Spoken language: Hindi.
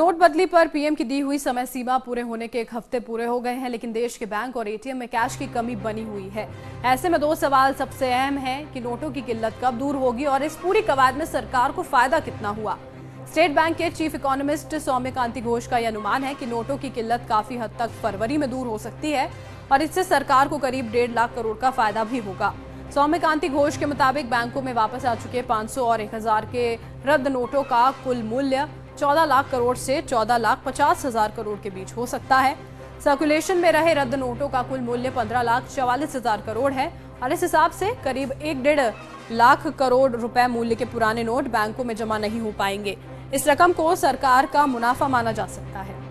नोटबंदी पर पीएम की दी हुई समय सीमा पूरे होने के एक हफ़्ते पूरे हो गए हैं, लेकिन देश के बैंक और एटीएम में कैश की कमी बनी हुई है। ऐसे में दो सवाल सबसे अहम है कि नोटों की किल्लत कब दूर होगी और इस पूरी कवायद में सरकार को फ़ायदा कितना हुआ? स्टेट बैंक के चीफ इकोनॉमिस्ट सौम्य कांति घोष का यह अनुमान है कि नोटों की किल्लत काफ़ी हद तक फरवरी में दूर हो सकती है और इससे सरकार को करीब डेढ़ लाख करोड़ का फ़ायदा भी होगा। सौम्य कांति घोष के मुताबिक बैंकों में वापस आ चुके 500 और 1000 के रद्द नोटों का कुल मूल्य 14 लाख करोड़ से 14 लाख पचास हज़ार करोड़ के बीच हो सकता है। सर्कुलेशन में रहे रद्द नोटों का कुल मूल्य 15 लाख चवालीस हज़ार करोड़ है और इस हिसाब से करीब एक डेढ़ लाख करोड़ रुपए मूल्य के पुराने नोट बैंकों में जमा नहीं हो पाएँगे। इस रकम को सरकार का मुनाफा माना जा सकता है।